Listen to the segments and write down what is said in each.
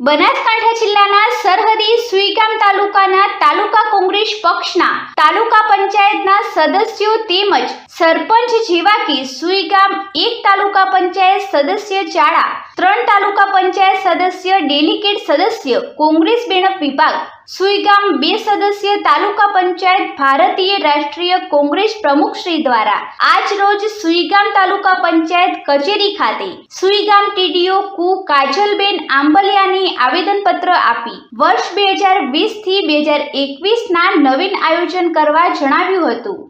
બનાસકાંઠા જિલ્લાના સરહદી સુઈગામ તાલુકાના તાલુકા કોંગ્રેસ પક્ષના તાલુકા પંચાયતના સદસ્યો તેમજ સરપંચ જેવા કે સુઈગામ એક તાલુકા પંચાયત સદસ્ય ચાળા ત્રણ તાલુકા પંચાયત સદસ્ય ડેલિગેટ સદસ્ય કોંગ્રેસ બેણપ વિભાગ સુઈગામ બે સદસ્ય તાલુકા પંચાયત ભારતીય રાષ્ટ્રીય કોંગ્રેસ પ્રમુખ શ્રી દ્વારા આજ રોજ સુઈગામ તાલુકા પંચાયત કચેરી ખાતે સુઈગામ ટીડીઓ કુ કાજલબેન આંબલિયાને આવેદનપત્ર આપી વર્ષ બે હજાર વીસથી બે હજાર એકવીસ ના નવીન આયોજન કરવા જણાવ્યું હતું.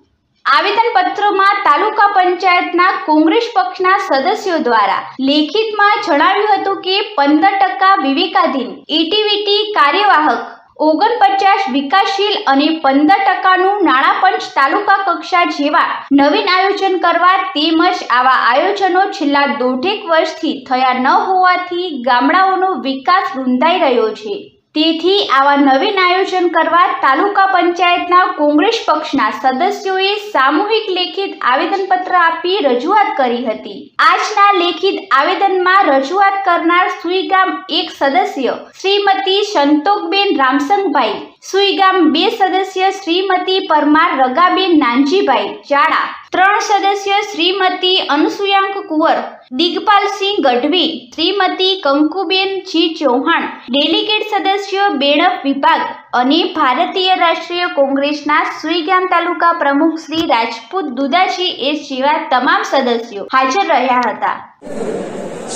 આવેદનપત્રમાં તાલુકા પંચાયતના કોંગ્રેસ પક્ષના સદસ્યો દ્વારા લેખિતમાં જણાવ્યું હતું કે પંદર ટકા વિવેકાધીન, એટીવીટી કાર્યવાહક ઓગણપચાસ વિકાસશીલ અને પંદર ટકાનું નાણાં પંચ તાલુકા કક્ષા જેવા નવીન આયોજન કરવા તેમજ આવા આયોજનો છેલ્લા દોઢેક વર્ષથી થયા ન હોવાથી ગામડાઓનો વિકાસ રૂંધાઈ રહ્યો છે. તેથી આવા નવીન આયોજન કરવા તાલુકા પંચાયતના કોંગ્રેસ પક્ષના સદસ્યોએ સામૂહિક લેખિત આવેદનપત્ર આપી રજૂઆત કરી હતી. આજના લેખિત આવેદનમાં રજૂઆત કરનાર સુઈગામ એક સદસ્ય શ્રીમતી સંતોકબેન રામસંગભાઈ, સુઈગામ બે સદસ્ય શ્રીમતી પરમાર રગાબેન નાનજીભાઈ, જાડા ત્રણ સદસ્ય શ્રીમતી અનસુયાંક કુંવર દિગપાલસિંહ ગઢવી, શ્રીમતી કંકુબેન જી ચૌહાણ, ડેલિગેટ સદસ્ય બેણપ વિભાગ અને ભારતીય રાષ્ટ્રીય કોંગ્રેસના સુઈગામ તાલુકા પ્રમુખ શ્રી રાજપૂત દુદાજી એ જેવા તમામ સદસ્યો હાજર રહ્યા હતા.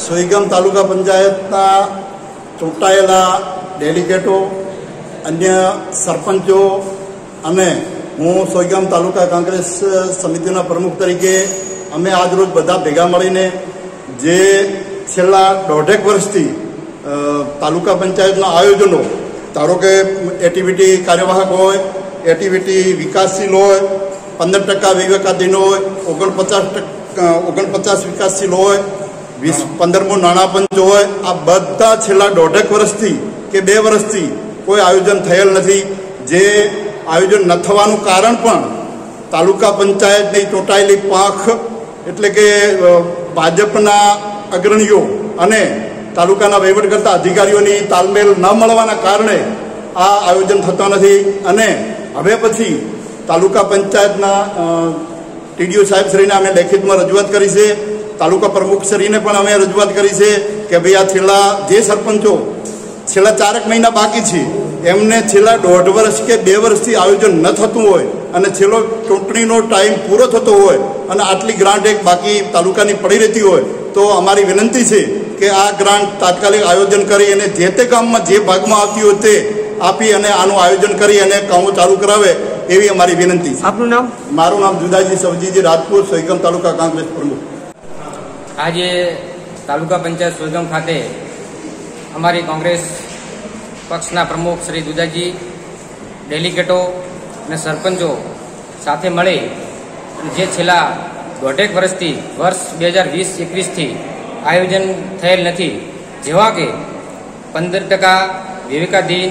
સુઈગામ તાલુકા પંચાયતના ચૂંટાયેલા ડેલિગેટો, અન્ય સરપંચો અને હું સોઈગામ તાલુકા કોંગ્રેસ સમિતિના પ્રમુખ તરીકે અમે આજરોજ બધા ભેગા મળીને જે છેલ્લા દોઢેક વર્ષથી તાલુકા પંચાયતના આયોજનો ધારો કે એટીવીટી કાર્યવાહક હોય એટીવીટી વિકાસશીલ હોય પંદર ટકા વિવેકાધીન હોય ઓગણપચાસ ટકા ઓગણપચાસ વિકાસશીલ હોય વીસ પંદરમું નાણાં પંચ હોય આ બધા છેલ્લા દોઢેક વર્ષથી કે બે વર્ષથી કોઈ આયોજન થયેલ નથી. જે આયોજન ન થવાનું કારણ પણ તાલુકા પંચાયતની ચૂંટાયેલી પાંખ એટલે કે ભાજપના અગ્રણીઓ અને તાલુકાના વહીવટ કરતા અધિકારીઓની તાલમેલ ન મળવાના કારણે આ આયોજન થતા નથી. અને હવે પછી તાલુકા પંચાયતના ટીડીઓ સાહેબ શ્રીને અમે લેખિતમાં રજૂઆત કરી છે. તાલુકા પ્રમુખ શ્રીને પણ અમે રજૂઆત કરી છે કે ભાઈ આ છેલ્લા જે સરપંચો, છેલ્લા ચારેક મહિના બાકી છે એમને છેલ્લા દોઢ વર્ષ કે બે વર્ષથી આયોજન ન થતું હોય અને છેલ્લો ચૂંટણીનો ટાઈમ પૂરો થતો હોય અને આટલી ગ્રાન્ટ એક બાકી તાલુકાની પડી રહેતી હોય તો અમારી વિનંતી છે કે આ ગ્રાન્ટ તાત્કાલિક આયોજન કરી અને જે તે ગામમાં જે ભાગમાં આવતી હોય તે આપી અને આનું આયોજન કરી અને કામો ચાલુ કરાવે એવી અમારી વિનંતી છે. આપનું નામ? મારું નામ જુદાજી સવજીજી રાજપૂત સોયગમ તાલુકા કોંગ્રેસ પ્રમુખ. આજે તાલુકા પંચાયત સુરગામ ખાતે અમારી કોંગ્રેસ પક્ષના પ્રમુખ શ્રી દુદાજી ડેલિગેટો અને સરપંચો સાથે મળી જે છેલ્લા દોઢેક વર્ષથી, વર્ષ બે હજાર વીસ એકવીસથી આયોજન થયેલ નથી. જેવા કે પંદર ટકા વિવેકાધીન,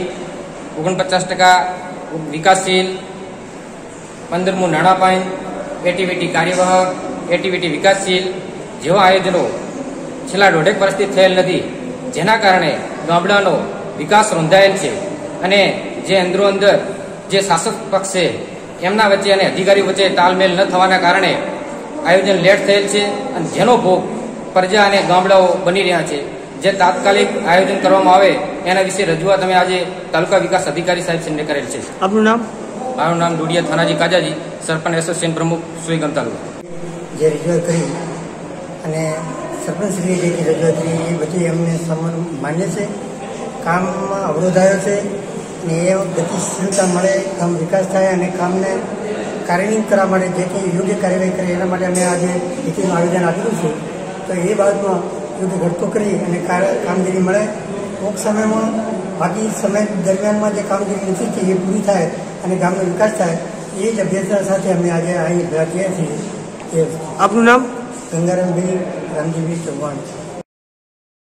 ઓગણપચાસ ટકા વિકાસશીલ, પંદરમું નાણાં એટીવીટી કાર્યવાહક એટીવીટી વિકાસશીલ જેવા આયોજનો છેલ્લા દોઢેક વર્ષથી થયેલ નથી. જેના કારણે ગામડાનો વિકાસ રૂંધાયેલ છે. અને જે અંદરો અંદર જે શાસક પક્ષ છે એમના વચ્ચે અને અધિકારીઓ વચ્ચે તાલમેલ ન થવાના કારણે આયોજન લેટ થયેલ છે અને જેનો ભોગ પ્રજા અને ગામડાઓ બની રહ્યા છે. જે તાત્કાલિક આયોજન કરવામાં આવે એના વિશે રજૂઆત અમે આજે તાલુકા વિકાસ અધિકારી સાહેબ શ્રીને કરેલ છે. આપનું નામ? મારું નામ ડુડિયા થાનાજી કાજાજી સરપંચ એસોસિએશન પ્રમુખ સુઈગમ તાલુકા જે રજૂઆત કરી અને સરપંચશ્રીએ જે રજૂઆત કરી એ બધી અમને સમર માન્ય છે. કામમાં અવરોધ આવ્યો છે ને એ ગતિશીલતા મળે કામ વિકાસ થાય અને કામને કાર્યાન્વિત કરવા માટે જેથી યોગ્ય કાર્યવાહી કરે. એના માટે અમે આજે નીતિનું આવેદન આપેલું છે. તો એ બાબતમાં યોગ્ય ઘટતો કરી અને કામગીરી મળે. ટૂંક સમયમાં બાકી સમય દરમિયાનમાં જે કામગીરી નથી થઈ એ પૂરી થાય અને ગામનો વિકાસ થાય. એ જ અભ્યર્થના સાથે અમે આજે અહીં ભેગા થયા છીએ. આપનું નામ? ગંગારામભાઈ રામજીભાઈ ચૌહાણ.